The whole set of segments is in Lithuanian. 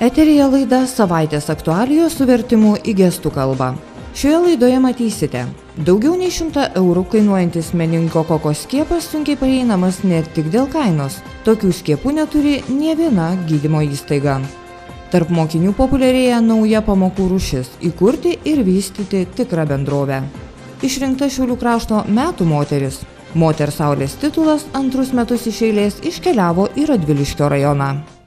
Eterija laida savaitės aktualijos su vertimu į gestų kalbą. Šioje laidoje matysite, daugiau nei 100 eurų kainuojantis meningo koko skiepas sunkiai prieinamas ne tik dėl kainos. Tokių skiepų neturi nie viena gydymo įstaiga. Tarp mokinių populiarėja nauja pamokų rušis - įkurti ir vystyti tikrą bendrovę. Išrinkta Šiaulių krašto metų moteris. Moters saulės titulas antrus metus iš eilės iškeliavo į Radviliškio rajoną.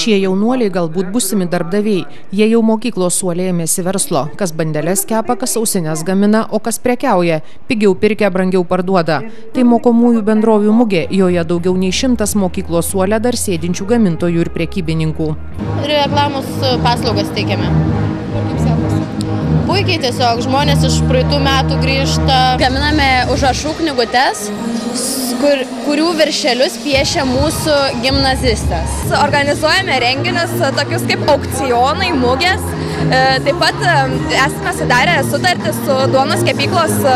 Šie jaunuoliai galbūt busimi darbdaviai. Jie jau mokyklos suolė ėmėsi verslo. Kas bandelės kepa, kas ausinės gamina, o kas prekiauja. Pigiau pirkia, brangiau parduoda. Tai mokomųjų bendrovių mugė. Joje daugiau nei šimtas mokyklos suolė dar sėdinčių gamintojų ir prekybininkų. Reklamos paslaugas teikiame. Puikiai tiesiog žmonės iš praeitų metų grįžta. Gaminame užrašų knygutes, kur, kurių viršelius piešia mūsų gimnazistas. Organizuojame renginius tokius kaip aukcionai, mugės. E, Taip pat e, esame sudarę sutartį su duonos kepyklos e,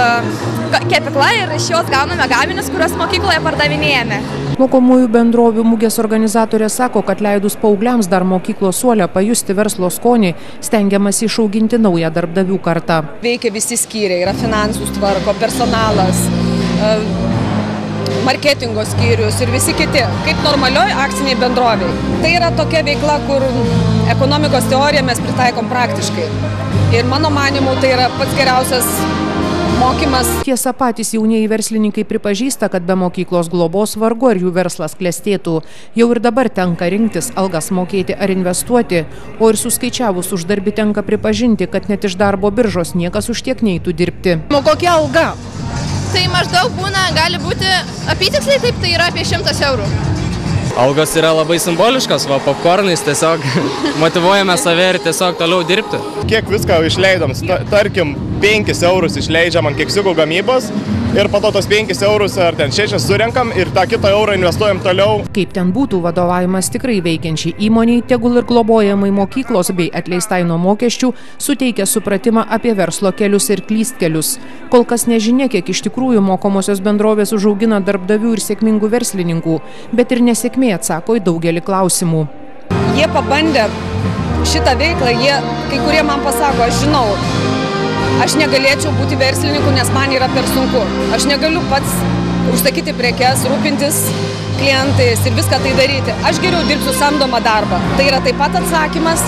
kepikla ir iš jos gauname gaminius, kuriuos mokykloje pardavinėjame. Mokomųjų bendrovių mugės organizatorė sako, kad leidus paaugliams dar mokyklos suolę pajusti verslo skonį, stengiamasi išauginti naują darbdavių kartą. Veikia visi skyriai, yra finansų tvarko, personalas, e, marketingo skyrius ir visi kiti, kaip normalioj akciniai bendroviai. Tai yra tokia veikla, kur ekonomikos teoriją mes pritaikom praktiškai. Ir mano manimu, tai yra pats geriausias mokymas. Tiesa, patys jaunieji verslininkai pripažįsta, kad be mokyklos globos vargu ar jų verslas klestėtų. Jau ir dabar tenka rinktis algas mokėti ar investuoti, o ir suskaičiavus uždarbį tenka pripažinti, kad net iš darbo biržos niekas už tiek neįtų dirbti. O kokia alga? Tai maždaug būna, gali būti apytiksliai taip, tai yra apie 100 eurų. Algos yra labai simboliškos, va, popkornais tiesiog motivuojame save ir tiesiog toliau dirbti. Kiek viską išleidom, ta- tarkim, 5 eurus išleidžiam ant keksiukų gamybos ir po to tos 5 eurus ar ten 6 surenkam ir tą kitą eurą investuojam toliau. Kaip ten būtų vadovavimas tikrai veikiančiai įmoniai, tegul ir globojamai mokyklos bei atleistai nuo mokesčių suteikia supratimą apie verslo kelius ir klystkelius. Kol kas nežinia, kiek iš tikrųjų mokomosios bendrovės užaugina darbdavių ir sėkmingų verslininkų, bet ir nesėkmė atsako į daugelį klausimų. Jie pabandė šitą veiklą, jie, kai kurie man pasako, aš žinau, aš negalėčiau būti verslininku, nes man yra per sunku. Aš negaliu pats užsakyti prekes, rūpintis klientais ir viską tai daryti. Aš geriau dirbsiu samdomą darbą. Tai yra taip pat atsakymas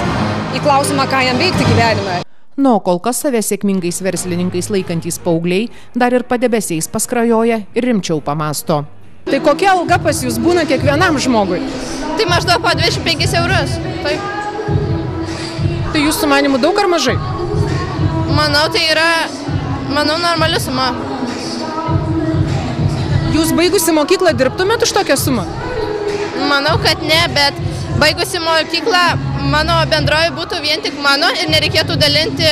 į klausimą, ką jam veikti gyvenime. Na, o kol kas save sėkmingais verslininkais laikantys paaugliai dar ir padebesiais paskrajoja ir rimčiau pamasto. Tai kokia alga pas jūs būna kiekvienam žmogui? Tai maždaug po 25 eurus. Taip. Tai jūsų manimų daug ar mažai? Manau, tai yra, manau, normali suma. Jūs baigusi mokyklą dirbtumėt už tokią sumą? Manau, kad ne, bet baigusi mokyklą mano bendroji būtų vien tik mano ir nereikėtų dalinti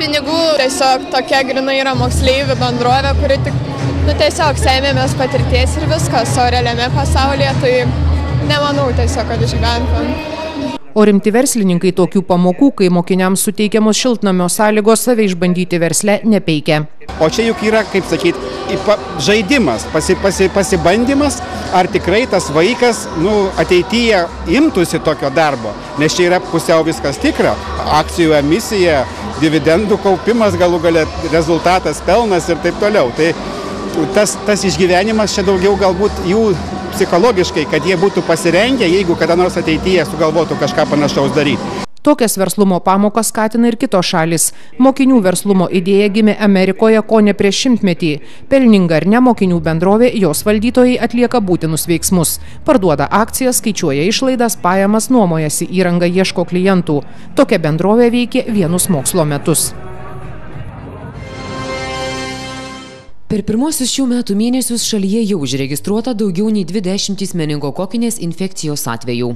pinigų. Tiesiog tokia grinai yra moksleivių bendrovė, kuri tik, nu, tiesiog sėmėmės patirties ir viskas, o realiame pasaulyje tai nemanau tiesiog, kad išgyventum. O rimti verslininkai tokių pamokų, kai mokiniams suteikiamos šiltnamio sąlygos save išbandyti versle, nepeikia. O čia juk yra, kaip sakyti, žaidimas, pasi, pasi, pasibandymas, ar tikrai tas vaikas nu, ateityje imtųsi tokio darbo. Nes čia yra pusiau viskas tikra. Akcijų emisija, dividendų kaupimas, galų galę rezultatas, pelnas ir taip toliau. Tai tas, tas išgyvenimas čia daugiau galbūt jų psichologiškai, kad jie būtų pasirengę, jeigu kada nors ateityje sugalvotų kažką panašaus daryti. Tokias verslumo pamokas skatina ir kitos šalis. Mokinių verslumo idėja gimė Amerikoje ko ne prieš šimtmetį. Pelninga ar ne mokinių bendrovė, jos valdytojai atlieka būtinus veiksmus. Parduoda akcijas, skaičiuoja išlaidas, pajamas, nuomojasi įrangą, ieško klientų. Tokia bendrovė veikia vienus mokslo metus. Per pirmosius šių metų mėnesius šalyje jau užregistruota daugiau nei 20 meningokokinės infekcijos atvejų.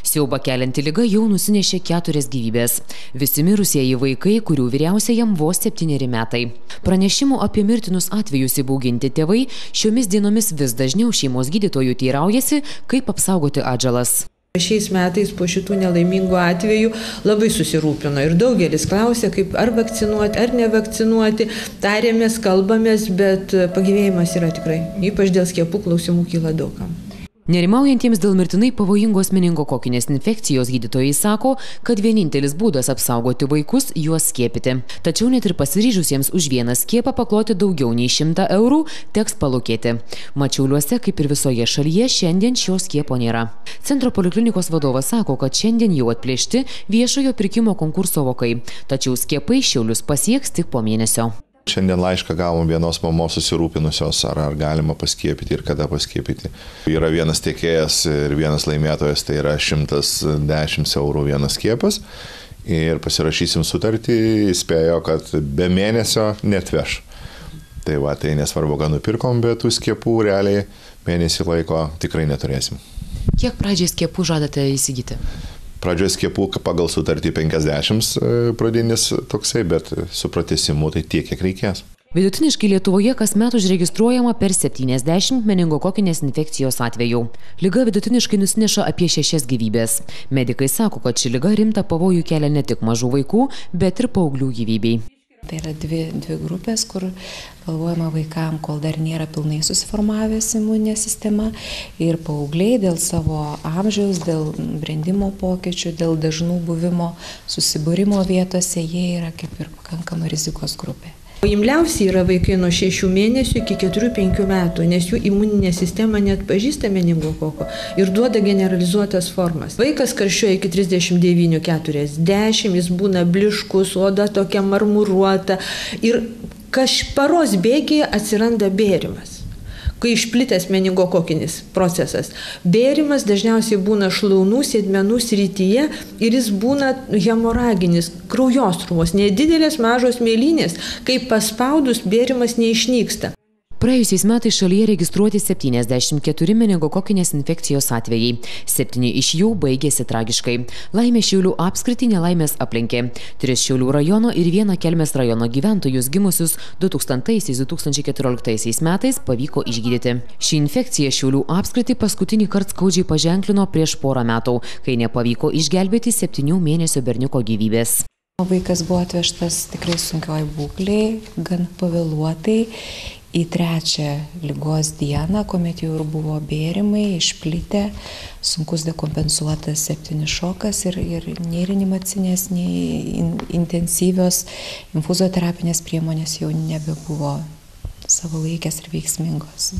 Siauba kelianti lyga jau nusinešė keturias gyvybės. Visi mirusieji vaikai, kurių vyriausiajam vos septyneri metai. Pranešimų apie mirtinus atvejus įbauginti tėvai šiomis dienomis vis dažniau šeimos gydytojų teiraujasi, kaip apsaugoti atžalas. Šiais metais po šitų nelaimingų atvejų labai susirūpino ir daugelis klausė, kaip ar vakcinuoti, ar nevakcinuoti. Tarėmės, kalbamės, bet pagyvėjimas yra tikrai. Ypač dėl skiepų klausimų kyla daugam. Nerimaujantiems dėl mirtinai pavojingos meningokokinės infekcijos gydytojai sako, kad vienintelis būdas apsaugoti vaikus – juos skiepyti. Tačiau net ir pasiryžusiems už vieną skiepą pakloti daugiau nei 100 eurų teks palūkėti. Mačiauliuose, kaip ir visoje šalyje, šiandien šio skiepo nėra. Centro poliklinikos vadovas sako, kad šiandien jau atplėšti viešojo pirkimo konkurso vokai, tačiau skiepai šiaulius pasieks tik po mėnesio. Šiandien laišką gavom vienos mamos susirūpinusios, ar, ar galima paskiepyti ir kada paskiepyti. Yra vienas tiekėjas ir vienas laimėtojas, tai yra 110 eurų vienas skiepas. Ir pasirašysim sutartį, įspėjo, kad be mėnesio netveš. Tai va, tai nesvarbu, ką nupirkom, bet tų skiepų realiai mėnesį laiko tikrai neturėsim. Kiek pradžiai skiepų žadate įsigyti? Pradžioje skiepų pagal sutartį 50 e, pradinis toksai, bet su pratesimu tai tiek, kiek reikės. Vidutiniškai Lietuvoje kasmet užregistruojama per 70 meningokokinės infekcijos atvejų. Liga vidutiniškai nusineša apie šešias gyvybės. Medikai sako, kad ši liga rimta pavojų kelia ne tik mažų vaikų, bet ir paauglių gyvybei. Tai yra dvi, dvi grupės, kur galvojama vaikam, kol dar nėra pilnai susiformavęs imuninė sistema ir paaugliai dėl savo amžiaus, dėl brendimo pokyčių, dėl dažnų buvimo susibūrimo vietose, jie yra kaip ir pakankama rizikos grupė. Imliausi yra vaikai nuo 6 mėnesių iki 4-5 metų, nes jų imuninė sistema net pažįsta meningokoko ir duoda generalizuotas formas. Vaikas karščiuoja iki 39-40, jis būna bliškus, oda tokia marmuruota ir kaž paros bėgėje atsiranda bėrimas kai išplitęs meningokokinis procesas. Bėrimas dažniausiai būna šlaunų, sėdmenų srityje ir jis būna hemoraginis, kraujostrumos, nedidelės mažos mėlynės, kai paspaudus bėrimas neišnyksta. Praėjusiais metais šalyje registruoti 74 meningokokinės infekcijos atvejai. Septyni iš jų baigėsi tragiškai. Laimė Šiaulių apskritį nelaimės aplinkė. Tris Šiaulių rajono ir vieną Kelmės rajono gyventojus gimusius 2000-2014 metais pavyko išgydyti. Ši infekcija Šiaulių apskritį paskutinį kartą skaudžiai paženklino prieš porą metų, kai nepavyko išgelbėti septynių mėnesio berniuko gyvybės. Vaikas buvo atvežtas tikrai sunkioj būkliai, gan pavėluotai į trečią lygos dieną, kuomet jau ir buvo bėrimai, išplitę, sunkus dekompensuotas septynis šokas ir, ir nei reanimacinės, nei in, intensyvios infuzoterapinės priemonės jau nebebuvo savalaikės ir veiksmingos.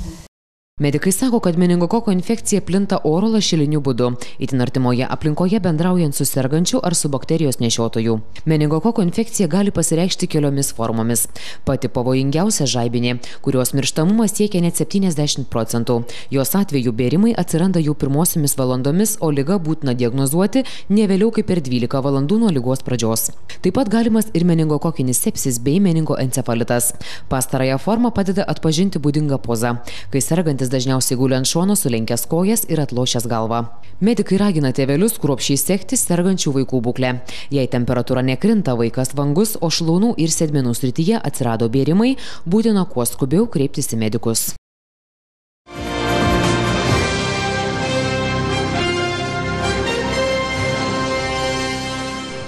Medikai sako, kad meningokoko infekcija plinta oro lašeliniu būdu, itin artimoje aplinkoje bendraujant su sergančiu ar su bakterijos nešiotoju. Meningokoko infekcija gali pasireikšti keliomis formomis. Pati pavojingiausia žaibinė, kurios mirštamumas siekia net 70 procentų. Jos atveju bėrimai atsiranda jau pirmosiomis valandomis, o lyga būtina diagnozuoti ne vėliau kaip per 12 valandų nuo lygos pradžios. Taip pat galimas ir meningokokinis sepsis bei meningoencefalitas. Pastarąją formą padeda atpažinti būdingą pozą, kai sergantis Sergantis dažniausiai guli ant šono, sulenkęs kojas ir atlošęs galvą. Medikai ragina tėvelius kruopšiai sekti sergančių vaikų būklę. Jei temperatūra nekrinta, vaikas vangus, o šlaunų ir sėdmenų srityje atsirado bėrimai, būtina kuo skubiau kreiptis į medikus.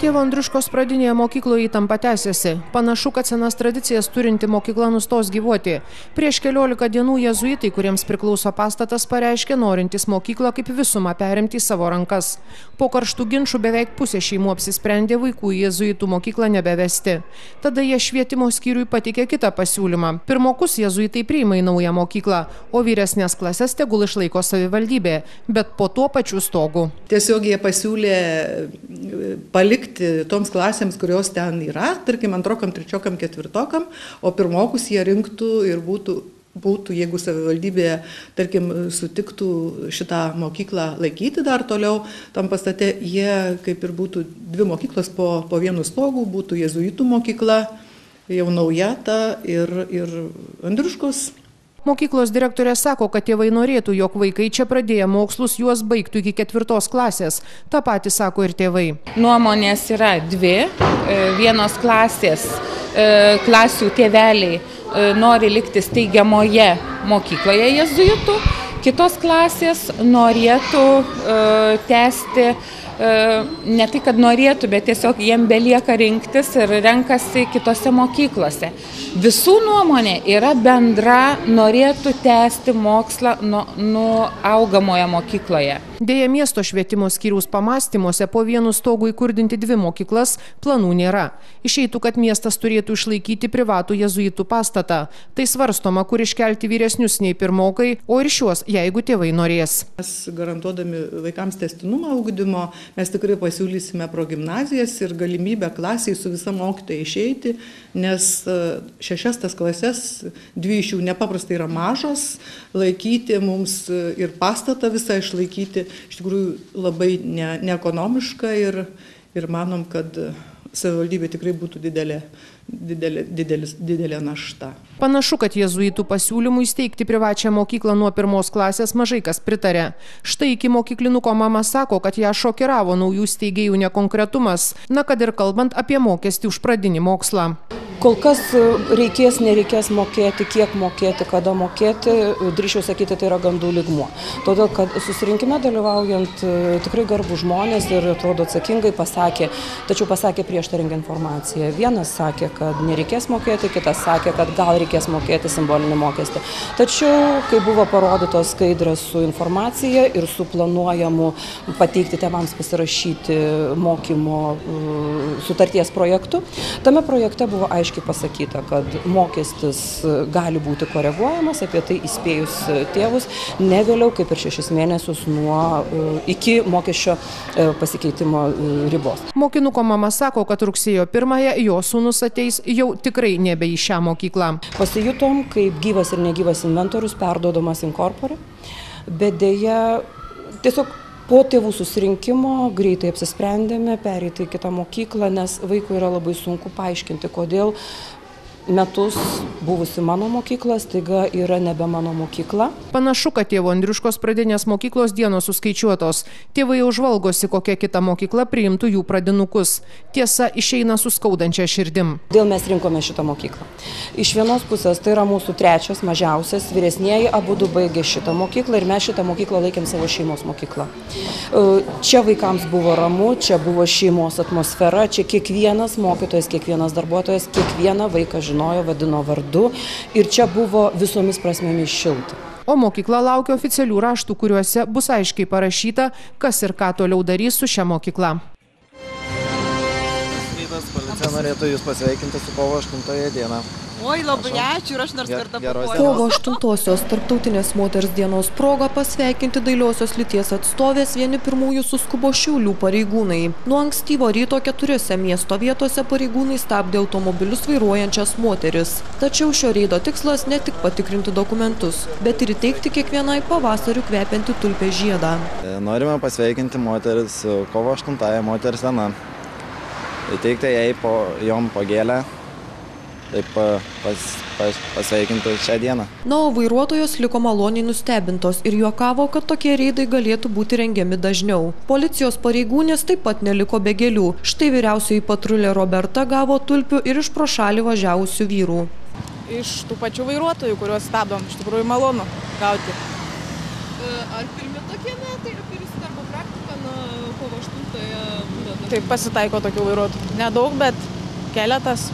Tėvo Andriuškos pradinėje mokykloje įtampa tęsiasi. Panašu, kad senas tradicijas turinti mokykla nustos gyvuoti. Prieš keliolika dienų jezuitai, kuriems priklauso pastatas, pareiškė norintys mokyklą kaip visumą perimti į savo rankas. Po karštų ginčių beveik pusė šeimų apsisprendė vaikų į jezuitų mokyklą nebevesti. Tada jie švietimo skyriui patikė kitą pasiūlymą. Pirmokus jezuitai priima į naują mokyklą, o vyresnės klasės tegul išlaiko savivaldybė, bet po tuo pačiu stogu. Tiesiog jie pasiūlė palikti skirti toms klasėms, kurios ten yra, tarkim, antrokam, trečiokam, ketvirtokam, o pirmokus jie rinktų ir būtų būtų, jeigu savivaldybėje, tarkim, sutiktų šitą mokyklą laikyti dar toliau, tam pastate jie kaip ir būtų dvi mokyklos po, po vienu stogu, būtų jezuitų mokykla, jau nauja ta ir, ir Andriuškos Mokyklos direktorė sako, kad tėvai norėtų, jog vaikai čia pradėję mokslus juos baigtų iki ketvirtos klasės. Ta pati sako ir tėvai. Nuomonės yra dvi. E, vienos klasės, e, klasių tėveliai e, nori likti steigiamoje mokykloje jezuitų. Kitos klasės norėtų tęsti ne tai, kad norėtų, bet tiesiog jiem belieka rinktis ir renkasi kitose mokyklose. Visų nuomonė yra bendra, norėtų tęsti mokslą nuo, nuo augamoje mokykloje. Deja, miesto švietimo skyriaus pamastymuose po vienu stogu įkurdinti dvi mokyklas planų nėra. Išeitų, kad miestas turėtų išlaikyti privatų jezuitų pastatą. Tai svarstoma, kur iškelti vyresnius nei pirmokai, o ir šiuos, jeigu tėvai norės. Mes garantuodami vaikams testinumą augdymo, mes tikrai pasiūlysime progymnazijas ir galimybę klasiai su visa mokytoja išeiti, nes e, šešias tas klases, dvi iš jų nepaprastai yra mažos, laikyti mums e, ir pastatą visą išlaikyti iš tikrųjų labai ne, neekonomiška ir, ir manom, kad savivaldybė tikrai būtų didelė, didelė, didelis, didelė našta. Panašu, kad jezuitų pasiūlymų įsteigti privačią mokyklą nuo pirmos klasės mažai kas pritarė. Štai iki mokyklinuko mama sako, kad ją šokiravo naujų steigėjų nekonkretumas, na kad ir kalbant apie mokestį už pradinį mokslą. Kol kas e, reikės, nereikės mokėti, kiek mokėti, kada mokėti, drįšiau sakyti, tai yra gandų ligmuo. Todėl, kad susirinkime dalyvaujant e, tikrai garbų žmonės ir atrodo atsakingai pasakė, tačiau pasakė prieštaringą informaciją. Vienas sakė, kad nereikės mokėti, kitas sakė, kad gal reikės mokėti simbolinį mokestį. Tačiau, kai buvo parodytos skaidrės su informacija ir su planuojamu pateikti tėvams pasirašyti mokymo e, sutarties projektu, tame projekte buvo aiškiai pasakyta, kad mokestis gali būti koreguojamas, apie tai įspėjus tėvus, ne vėliau kaip ir šešis mėnesius nuo iki mokesčio pasikeitimo ribos. Mokinuko mama sako, kad rugsėjo pirmąją jo sūnus ateis jau tikrai nebe į šią mokyklą. Pasijutom, kaip gyvas ir negyvas inventorius perdodamas inkorporė, bet dėja tiesiog po tėvų susirinkimo greitai apsisprendėme pereiti į kitą mokyklą nes vaikui yra labai sunku paaiškinti kodėl metus buvusi mano mokykla staiga yra nebe mano mokykla. Panašu, kad tėvo Andriuškos pradinės mokyklos dienos suskaičiuotos. Tėvai jau žvalgosi, kokia kita mokykla priimtų jų pradinukus. Tiesa, išeina su skaudančia širdim. Dėl mes rinkome šitą mokyklą. Iš vienos pusės tai yra mūsų trečias, mažiausias, vyresnieji abu du baigė šitą mokyklą ir mes šitą mokyklą laikėm savo šeimos mokyklą. E, čia vaikams buvo ramu, čia buvo šeimos atmosfera, čia kiekvienas mokytojas, kiekvienas darbuotojas, kiekvieną vaiką žino žinojo, vadino vardu ir čia buvo visomis prasmėmis šilta. O mokykla laukia oficialių raštų, kuriuose bus aiškiai parašyta, kas ir ką toliau darys su šia mokykla. Rytas, policija norėtų Jūs pasveikinti su kovo 8 dieną. Oi, labai ačiū ir aš nors kartą papuoliau. Kovo 8-osios tarptautinės moters dienos proga pasveikinti dailiosios lyties atstovės vieni pirmųjų suskubo šiaulių pareigūnai. Nuo ankstyvo ryto keturiose miesto vietose pareigūnai stabdė automobilius vairuojančias moteris. Tačiau šio reido tikslas ne tik patikrinti dokumentus, bet ir įteikti kiekvienai pavasarių kvepiantį tulpę žiedą. E, norime pasveikinti moteris kovo 8 moters diena. Įteikti jai po, jom pagėlę taip pas, pas, pasveikintų šią dieną. Na, o vairuotojos liko maloniai nustebintos ir juokavo, kad tokie reidai galėtų būti rengiami dažniau. Policijos pareigūnės taip pat neliko be gėlių. Štai vyriausioji patrulė Roberta gavo tulpių ir iš pro šalį važiavusių vyrų. Iš tų pačių vairuotojų, kuriuos stabdom, iš tikrųjų malonu gauti. E, ar pirmi tokie metai, ar pirmi darbo praktika nuo kovo 8-ąją? Taip pasitaiko tokių vairuotojų. Nedaug, bet keletas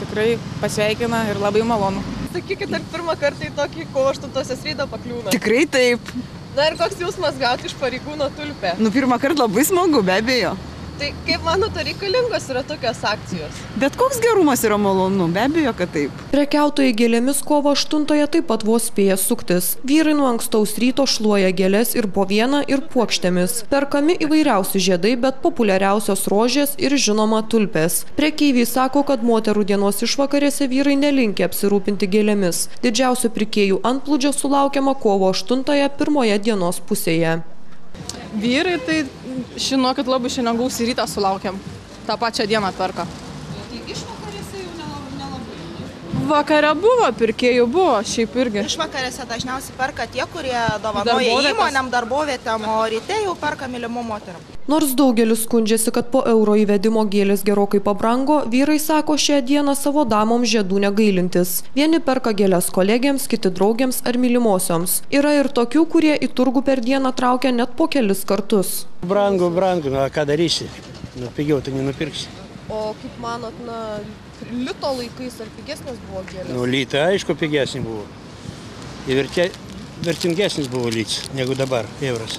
tikrai pasveikina ir labai malonu. Sakykit, ar pirmą kartą į tokį kovo 8 rydą pakliūna? Tikrai taip. Na ir koks jausmas gauti iš pareigūno tulpę? Nu, pirmą kartą labai smagu, be abejo. Tai kaip manote, reikalingos yra tokios akcijos? Bet koks gerumas yra malonu, be abejo, kad taip. Prekiautojai gėlėmis kovo 8-ąją taip pat vos spėja suktis. Vyrai nuo ankstaus ryto šluoja gėlės ir po vieną ir puokštėmis. Perkami įvairiausi žiedai, bet populiariausios rožės ir žinoma tulpės. Prekeiviai sako, kad moterų dienos išvakarėse vyrai nelinkia apsirūpinti gėlėmis. Didžiausio prikėjų antplūdžio sulaukiama kovo 8-ąją pirmoje dienos pusėje. Vyrai tai žinokit labai šiandien gausį rytą sulaukiam. pačią dieną perka. Išvakarėse jau nelabai. Vakare buvo, pirkėjų buvo, šiaip irgi. Išvakarėse dažniausiai perka tie, kurie dovanoja įmonėm, darbovietėm, o ryte jau perka mylimų moterim. Nors daugelis skundžiasi, kad po euro įvedimo gėlės gerokai pabrango, vyrai sako šią dieną savo damom žiedų negailintis. Vieni perka gėlės kolegiams, kiti draugiams ar mylimosioms. Yra ir tokių, kurie į turgų per dieną traukia net po kelis kartus. Brangu, brangu, nu, a ką darysi? Nu, pigiau tai nenupirksi. O kaip manot, na, lito laikais ar pigesnės buvo gėlės? Nu, lyta, aišku, pigesnė buvo. Ir vertė, vertingesnis buvo lyts negu dabar, euras.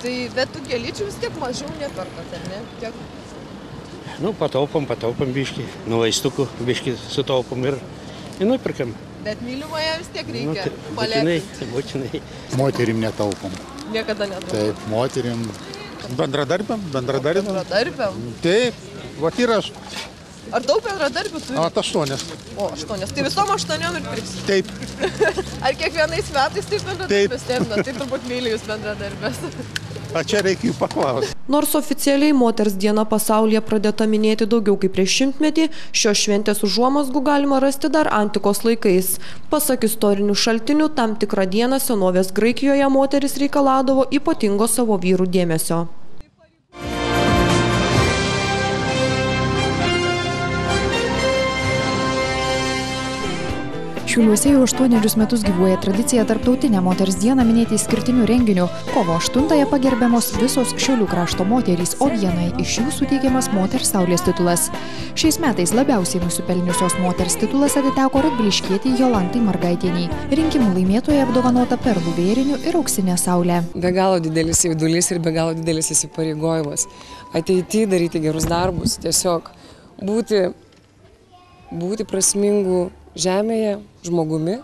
Tai bet tų gėlyčių vis tiek mažiau neperkat, ar ne? Tiek... Nu, pataupom, pataupom biški. Nu, vaistukų biški sutaupom ir, ir nupirkam. Bet mylimąją vis tiek Nu, reikia tai nu, būtinai, palėpinti. būtinai. Moterim netaupom. Niekada nedaug. Taip, moterim. Bendradarbiam, bendradarbiam. Bendradarbiam. Taip, va ir aš. Ar daug bendradarbių turi? Vat aštuonias. O, aštuonios. Tai visom aštuoniom ir pirksi. Taip. Ar kiekvienais metais taip bendradarbės temna? Tai turbūt myli jūs bendradarbės. A čia reikia jų paklausti. Nors oficialiai moters diena pasaulyje pradėta minėti daugiau kaip prieš šimtmetį, šios šventės užuomasgų galima rasti dar antikos laikais. Pasak istorinių šaltinių, tam tikrą dieną senovės Graikijoje moteris reikaladavo ypatingo savo vyrų dėmesio. Šiauliuose jau aštuonerius metus gyvuoja tradicija Tarptautinę moters dieną minėti išskirtiniu renginiu. Kovo 8-ąją pagerbiamos visos Šiaulių krašto moterys, o vienai iš jų suteikiamas moters saulės titulas. Šiais metais labiausiai nusipelniusios moters titulas atiteko radviliškietiai Jolantai Margaitieniai. Rinkimų laimėtoja apdovanota perlų vėriniu ir auksinė saulė. Be galo didelis jaudulys ir be galo didelis įsipareigojimas. Ateityje daryti gerus darbus, tiesiog būti, būti prasmingų žemėje, žmogumi.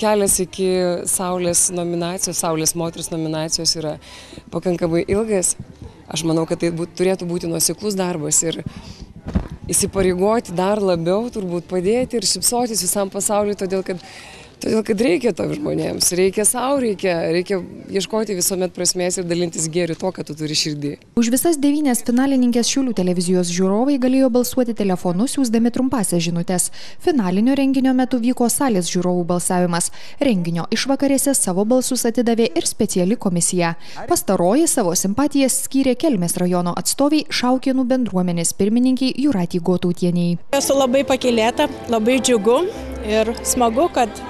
Kelias iki Saulės nominacijos, Saulės moters nominacijos yra pakankamai ilgas. Aš manau, kad tai būt, turėtų būti nuoseklus darbas ir įsipareigoti dar labiau, turbūt padėti ir šipsotis visam pasauliu, todėl kad, todėl kad reikia to žmonėms, reikia savo, reikia, reikia ieškoti visuomet prasmės ir dalintis gėriu to, ką tu turi širdį. Už visas devynės finalininkės Šiaulių televizijos žiūrovai galėjo balsuoti telefonu, siūsdami trumpasias žinutės. Finalinio renginio metu vyko salės žiūrovų balsavimas. Renginio išvakarėse savo balsus atidavė ir speciali komisija. Pastaroji savo simpatijas skyrė Kelmės rajono atstoviai Šaukienų bendruomenės pirmininkiai Juratį Gotautieniai. Esu labai pakilėta, labai džiugu ir smagu, kad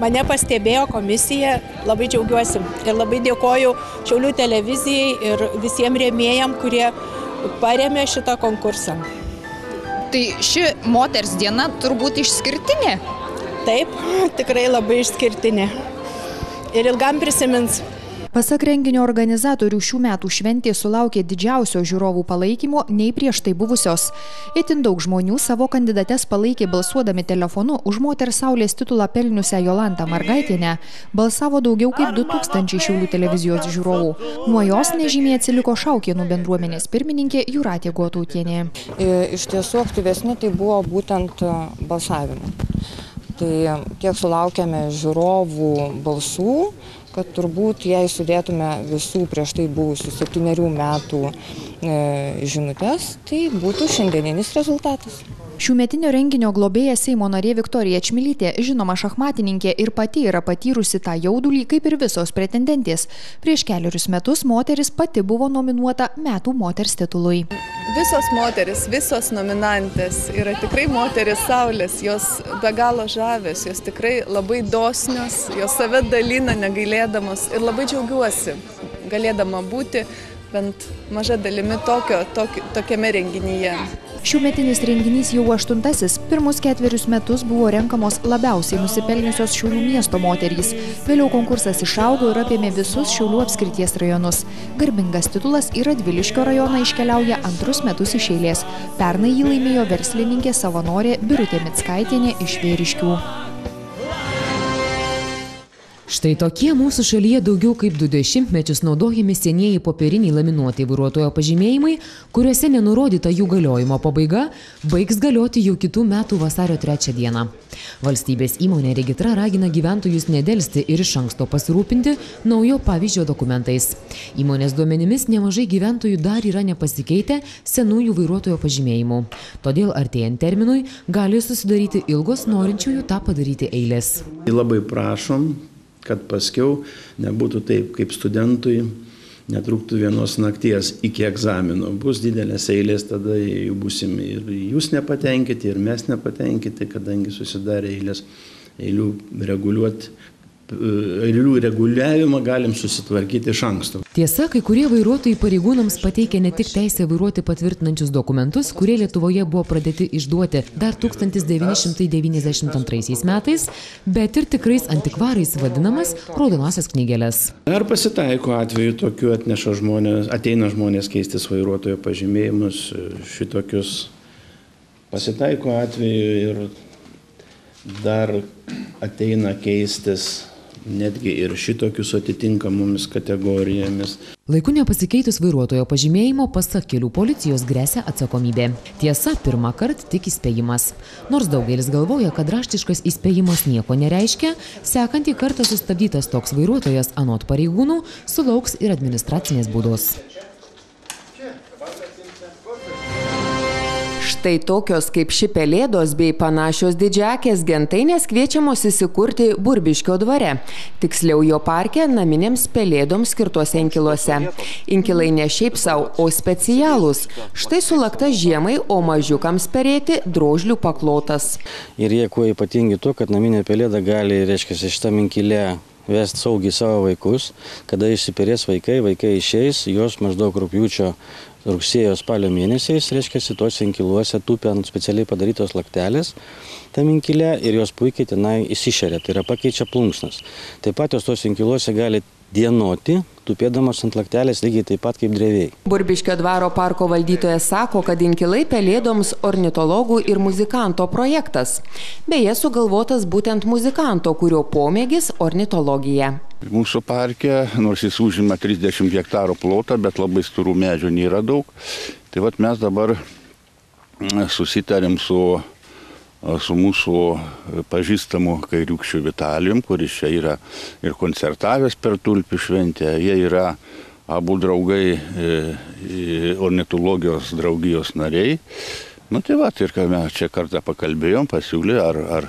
mane pastebėjo komisija, labai džiaugiuosi ir labai dėkoju Šiaulių televizijai ir visiems rėmėjam, kurie paremė šitą konkursą. Tai ši moters diena turbūt išskirtinė. Taip, tikrai labai išskirtinė. Ir ilgam prisimins. Pasak renginio organizatorių šių metų šventė sulaukė didžiausio žiūrovų palaikymo nei prieš tai buvusios. Itin daug žmonių savo kandidates palaikė balsuodami telefonu už moters saulės titulą pelniusią Jolantą Margaitienę. Balsavo daugiau kaip 2000 Šiaulių televizijos žiūrovų. Nuo jos nežymiai atsiliko Šaukienų bendruomenės pirmininkė Juratė Gotautienė. Iš tiesų aktyvesni tai buvo būtent balsavimai. Tai tiek sulaukėme žiūrovų balsų, kad turbūt jei sudėtume visų prieš tai buvusių septyniarių metų e, žinutės, tai būtų šiandieninis rezultatas. Šiųmetinio renginio globėja Seimo narė Viktorija Čmilytė, žinoma šachmatininkė ir pati yra patyrusi tą jaudulį, kaip ir visos pretendentės. Prieš keliarius metus moteris pati buvo nominuota metų moters titului. Visos moteris, visos nominantės yra tikrai moteris saulės, jos be galo žavės, jos tikrai labai dosnios, jos save dalina negailėdamos ir labai džiaugiuosi galėdama būti bent maža dalimi tokio, tokio, tokiame renginyje. Šiųmetinis renginys jau aštuntasis. Pirmus ketverius metus buvo renkamos labiausiai nusipelniusios Šiaulių miesto moterys. Vėliau konkursas išaugo ir apėmė visus Šiaulių apskrities rajonus. Garbingas titulas į Radviliškio rajoną iškeliauja antrus metus iš eilės. Pernai jį laimėjo verslininkė savanorė Birutė Mitskaitienė iš Vėriškių. Štai tokie mūsų šalyje daugiau kaip du dešimtmečius naudojami senieji popieriniai laminuoti vairuotojo pažymėjimai, kuriuose nenurodyta jų galiojimo pabaiga, baigs galioti jau kitų metų vasario 3 dieną. Valstybės įmonė Regitra ragina gyventojus nedelsti ir iš anksto pasirūpinti naujo pavyzdžio dokumentais. Įmonės duomenimis nemažai gyventojų dar yra nepasikeitę senųjų vairuotojo pažymėjimų. Todėl artėjant terminui gali susidaryti ilgos norinčiųjų tą padaryti eilės. Labai prašom kad paskiau nebūtų taip kaip studentui netruktų vienos nakties iki egzamino. Bus didelės eilės, tada jau busim ir jūs nepatenkinti, ir mes nepatenkinti, kadangi susidarė eilės eilių reguliuoti eilių reguliavimą galim susitvarkyti iš anksto. Tiesa, kai kurie vairuotojai pareigūnams pateikia ne tik teisę vairuoti patvirtinančius dokumentus, kurie Lietuvoje buvo pradėti išduoti dar 1992 metais, bet ir tikrais antikvarais vadinamas raudonosios knygelės. Ar pasitaiko atveju tokių atneša žmonės, ateina žmonės keistis vairuotojo pažymėjimus, šitokius pasitaiko atveju ir dar ateina keistis netgi ir šitokius atitinkamomis kategorijomis. Laiku nepasikeitus vairuotojo pažymėjimo, pasak kelių policijos grėsia atsakomybė. Tiesa, pirmą kartą tik įspėjimas. Nors daugelis galvoja, kad raštiškas įspėjimas nieko nereiškia, sekantį kartą sustabdytas toks vairuotojas anot pareigūnų sulauks ir administracinės būdos. Štai tokios kaip ši pelėdos bei panašios didžiakės gentainės kviečiamos įsikurti Burbiškio dvare, tiksliau jo parke naminėms pelėdoms skirtuose inkiluose. Inkilai ne šiaip savo, o specialūs. Štai sulakta žiemai, o mažiukams perėti drožlių paklotas. Ir jie kuo ypatingi tuo, kad naminė pelėda gali, reiškia, šitame inkile vesti saugiai savo vaikus, kada išsiperės vaikai, vaikai išeis, jos maždaug rūpjūčio rugsėjo spalio mėnesiais, reiškia, tuose inkiluose tupi ant specialiai padarytos laktelės tam inkile ir jos puikiai tenai įsišeria, tai yra pakeičia plunksnas. Taip pat jos tos inkiluose gali dienoti, tupėdamas ant laktelės lygiai taip pat kaip dreviai. Burbiškio dvaro parko valdytojas sako, kad inkilai pelėdoms ornitologų ir muzikanto projektas. Beje, sugalvotas būtent muzikanto, kurio pomėgis ornitologija. Mūsų parke, nors jis užima 30 hektarų plotą, bet labai storų medžių nėra daug. Tai vad mes dabar mm, susitarėm su, su mūsų pažįstamu Kairiukščiu Vitalijum, kuris čia yra ir koncertavęs per tulpių šventę. Jie yra abu draugai e, e, ornitologijos draugijos nariai. Nu tai va, ir kai mes čia kartą pakalbėjom, pasiūlė, ar, ar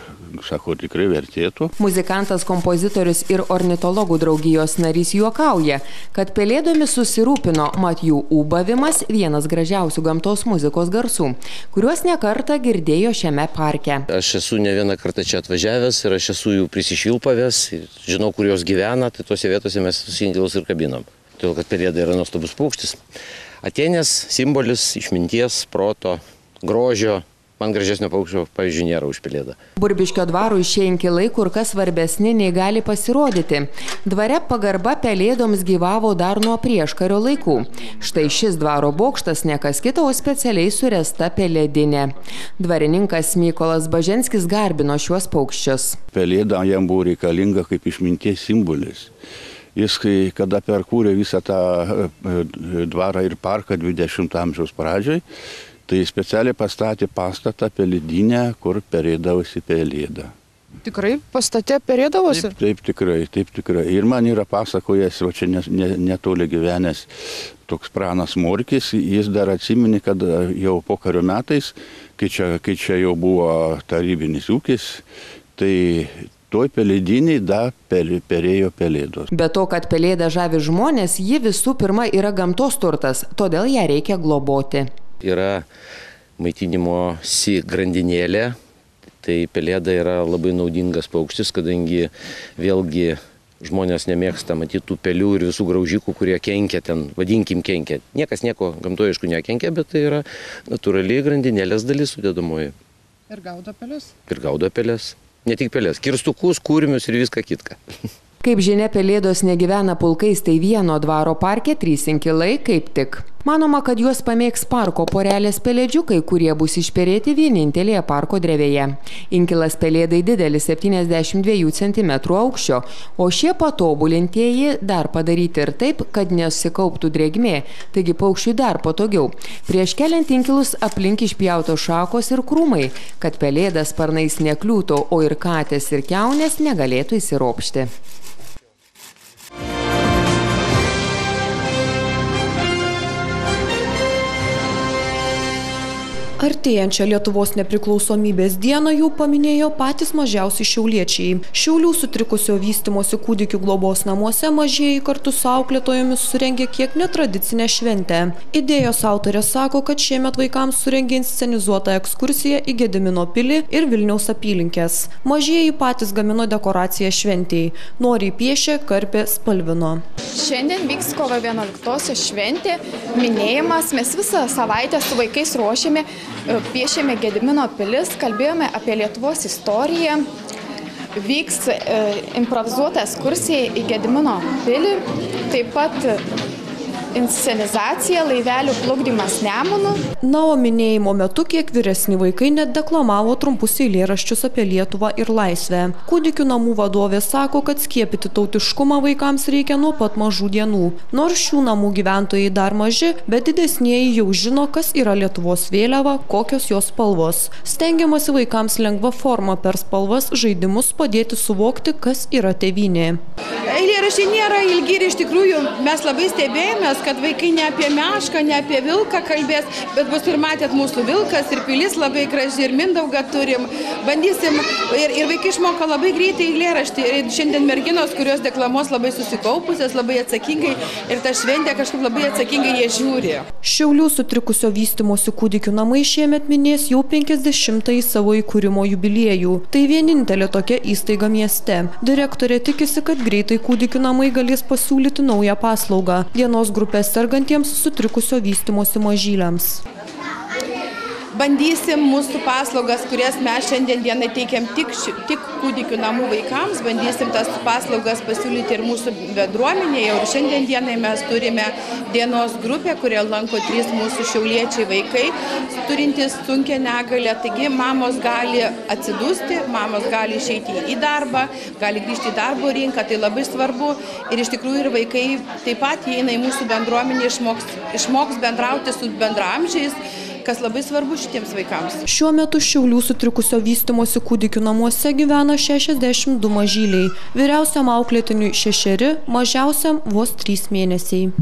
sako, tikrai vertėtų. Muzikantas, kompozitorius ir ornitologų draugijos narys juokauja, kad pelėdomis susirūpino, mat jų ūbavimas vienas gražiausių gamtos muzikos garsų, kuriuos nekartą girdėjo šiame parke. Aš esu ne vieną kartą čia atvažiavęs ir aš esu jų prisišvilpavęs, žinau, kur jos gyvena, tai tuose vietose mes susinkilus ir kabinam. Todėl, kad pelėda yra nuostabus paukštis. Atenės simbolis išminties, proto, grožio, Man gražesnio paukščio, pavyzdžiui, nėra už pelėdą. Burbiškio dvarų šie inkilai kur kas svarbesni nei gali pasirodyti. Dvare pagarba pelėdoms gyvavo dar nuo prieškario laikų. Štai šis dvaro bokštas nekas kita, o specialiai suresta pelėdinė. Dvarininkas Mykolas Baženskis garbino šiuos paukščius. Pelėda jam buvo reikalinga kaip išminties simbolis. Jis, kai, kada perkūrė visą tą e, e, dvarą ir parką 20 amžiaus pradžioj, tai specialiai pastatė pastatą pelėdinę, kur perėdavosi pelėda. Tikrai pastate perėdavosi? Taip, taip tikrai, taip tikrai. Ir man yra pasakojęs, o čia netoli gyvenęs toks pranas Morkis, jis dar atsiminė, kad jau po kario metais, kai čia, kai čia jau buvo tarybinis ūkis, tai toj pelėdiniai da perėjo pelėdos. Be to, kad pelėda žavi žmonės, ji visų pirma yra gamtos turtas, todėl ją reikia globoti yra maitinimosi grandinėlė. Tai pelėda yra labai naudingas paukštis, kadangi vėlgi žmonės nemėgsta matyti tų pelių ir visų graužikų, kurie kenkia ten, vadinkim kenkia. Niekas nieko gamtojiškų nekenkia, bet tai yra natūraliai grandinėlės dalis sudėdamoji. Ir gaudo pelės? Ir gaudo pelės. Ne tik pelės, kirstukus, kūrimius ir viską kitką. Kaip žinia, pelėdos negyvena pulkais, tai vieno dvaro parke trys inkilai kaip tik. Manoma, kad juos pamėgs parko porelės pelėdžiukai, kurie bus išperėti vienintelėje parko drevėje. Inkilas pelėdai didelis 72 cm aukščio, o šie patobulintieji dar padaryti ir taip, kad nesikauptų drėgmė, taigi paukščiui dar patogiau. Prieš keliant inkilus aplink išpjauto šakos ir krūmai, kad pelėdas sparnais nekliūtų, o ir katės ir keunės negalėtų įsiropšti. Artėjančią Lietuvos nepriklausomybės dieną jau paminėjo patys mažiausi šiauliečiai. Šiaulių sutrikusio vystimosi kūdikių globos namuose mažieji kartu su auklėtojomis surengė kiek netradicinę šventę. Idėjos autorė sako, kad šiemet vaikams surengė inscenizuotą ekskursiją į Gedimino pilį ir Vilniaus apylinkės. Mažieji patys gamino dekoraciją šventėjai. Noriai piešė, karpė, spalvino. Šiandien vyks kovo 11 šventė, minėjimas, mes visą savaitę su vaikais ruošėme piešėme Gedimino pilis, kalbėjome apie Lietuvos istoriją, vyks e, improvizuota ekskursija į Gedimino pilį, taip pat inscenizacija, laivelių plukdymas Nemunu. Na, o minėjimo metu kiek vyresni vaikai net deklamavo trumpus eilėraščius apie Lietuvą ir laisvę. Kūdikių namų vadovė sako, kad skiepyti tautiškumą vaikams reikia nuo pat mažų dienų. Nors šių namų gyventojai dar maži, bet didesnieji jau žino, kas yra Lietuvos vėliava, kokios jos spalvos. Stengiamasi vaikams lengva forma per spalvas žaidimus padėti suvokti, kas yra tevinė. Eilėrašiai nėra ilgi ir iš tikrųjų mes labai stebėjomės, kad vaikai ne apie mešką, ne apie vilką kalbės, bet bus ir matėt mūsų vilkas ir pilis labai graži ir mindaugą turim. Bandysim ir, ir vaikai išmoka labai greitai eilėraštį. Ir šiandien merginos, kurios deklamuos labai susikaupusios, labai atsakingai ir tą šventę kažkaip labai atsakingai jie žiūri. Šiaulių sutrikusio vystimosi kūdikių namai šiemet minės jau 50-ąjį savo įkūrimo jubiliejų. Tai vienintelė tokia įstaiga mieste. Direktorė tikisi, kad greitai kūdikių namai galės pasiūlyti naują paslaugą - dienos grupės sergantiems sutrikusio vystimosi mažyliams bandysim mūsų paslaugas, kurias mes šiandien dienai teikiam tik, tik kūdikių namų vaikams, bandysim tas paslaugas pasiūlyti ir mūsų bendruomenėje. Ir šiandien dienai mes turime dienos grupę, kurie lanko trys mūsų šiauliečiai vaikai, turintys sunkia negalę. Taigi mamos gali atsidusti, mamos gali išeiti į darbą, gali grįžti į darbo rinką, tai labai svarbu. Ir iš tikrųjų ir vaikai taip pat įeina į mūsų bendruomenę, išmoks, išmoks bendrauti su bendramžiais kas labai svarbu šitiems vaikams. Šiuo metu Šiaulių sutrikusio vystimosi kūdikių namuose gyvena 62 mažyliai, vyriausiam auklėtiniui 6, mažiausiam vos 3 mėnesiai.